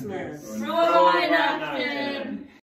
Christmas. Christmas. Freude Weihnachten.